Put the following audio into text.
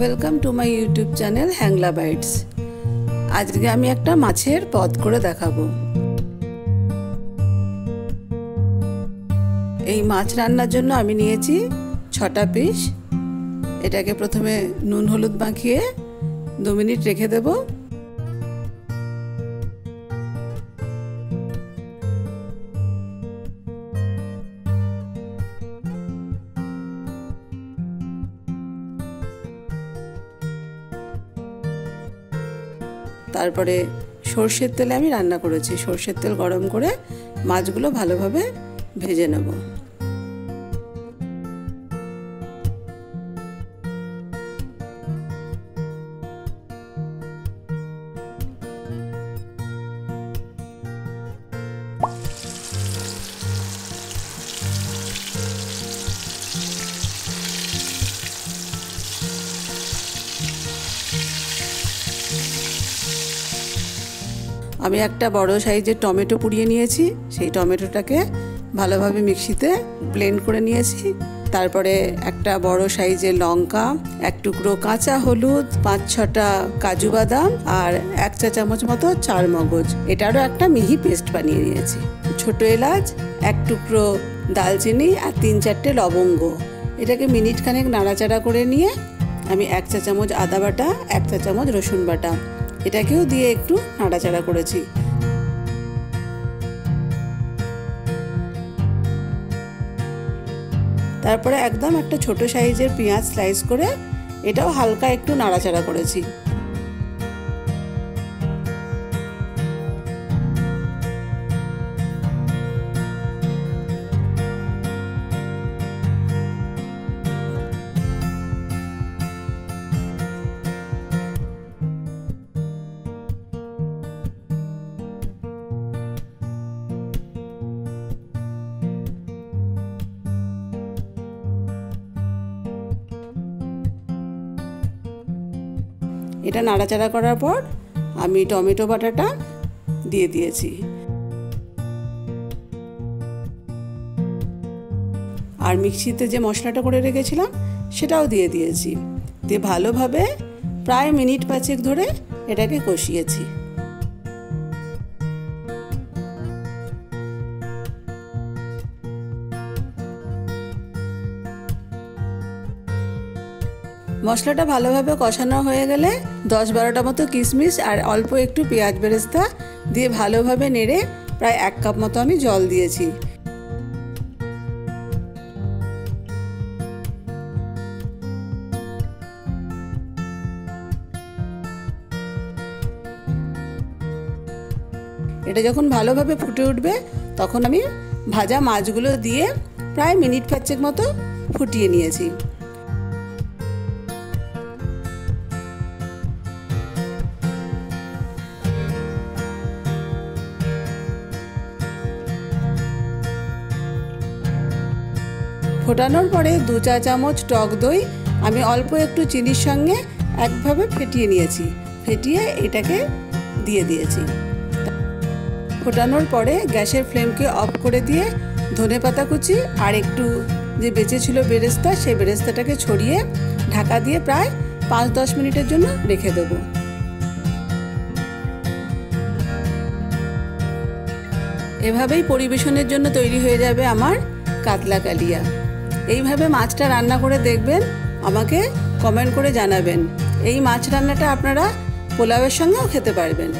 Welcome to my YouTube channel Hangla Bytes আজকে আমি একটা মাছের পদ করে দেখাবো। এই মাছ রান্নার জন্য আমি নিয়েছি ছটা পিস। এটাকে প্রথমে নুন হলুদ মাখিয়ে দু মিনিট রেখে দেবো। তারপরে সর্ষের তেলে আমি রান্না করেছি। সর্ষের তেল গরম করে মাছগুলো ভালোভাবে ভেজে নেব। আমি একটা বড় সাইজের টমেটো পুড়িয়ে নিয়েছি, সেই টমেটোটাকে ভালোভাবে মিক্সিতে ব্লেন্ড করে নিয়েছি। তারপরে একটা বড় সাইজের লঙ্কা, এক টুকরো কাঁচা হলুদ, পাঁচ ছটা কাজু বাদাম আর এক চা চামচ মতো চার মগজ। এটারও একটা মিহি পেস্ট বানিয়ে নিয়েছি। ছোট এলাচ, এক টুকরো দালচিনি আর তিন চারটে লবঙ্গ। এটাকে মিনিট খানেক নাড়াচাড়া করে নিয়ে আমি এক চা চামচ আদা বাটা, এক চা চামচ রসুন বাটা। এটাকেও দিয়ে একটু নাড়াচাড়া করেছি। তারপরে একদম একটা ছোট সাইজের পেঁয়াজ স্লাইস করে এটাও হালকা একটু নাড়াচাড়া করেছি। এটা নাড়াচাড়া করার পর আমি টমেটো বাটাটা দিয়ে দিয়েছি। আর মিক্সিতে যে মশলাটা করে রেখেছিলাম, সেটাও দিয়ে দিয়েছি। দিয়ে ভালোভাবে প্রায় মিনিট পাঁচেক ধরে এটাকে কষিয়েছি। মশলাটা ভালোভাবে কষানো হয়ে গেলে দশ বারোটা মতো কিশমিশ আর অল্প একটু পেঁয়াজ বেরেস্তা দিয়ে ভালোভাবে নেড়ে প্রায় এক কাপ মতো আমি জল দিয়েছি। এটা যখন ভালোভাবে ফুটে উঠবে, তখন আমি ভাজা মাছগুলো দিয়ে প্রায় মিনিট পাঁচেক মতো ফুটিয়ে নিয়েছি। ফোটানোর পরে দু চা চামচ টক দই, আমি অল্প একটু চিনির সঙ্গে একভাবে ফেটিয়ে নিয়েছি। ফেটিয়ে এটাকে দিয়ে দিয়েছি। ফোটানোর পরে গ্যাসের ফ্লেমকে অফ করে দিয়ে ধনে পাতা কুচি আর একটু যে বেঁচে ছিল বেরেস্তা, সেই বেরেস্তাটাকে ছড়িয়ে ঢাকা দিয়ে প্রায় পাঁচ দশ মিনিটের জন্য রেখে দেবো। এভাবেই পরিবেশনের জন্য তৈরি হয়ে যাবে আমার কাতলা কালিয়া। এইভাবে মাছটা রান্না করে দেখবেন, আমাকে কমেন্ট করে জানাবেন। এই মাছ রান্নাটা আপনারা পোলাওয়ের সঙ্গেও খেতে পারবেন।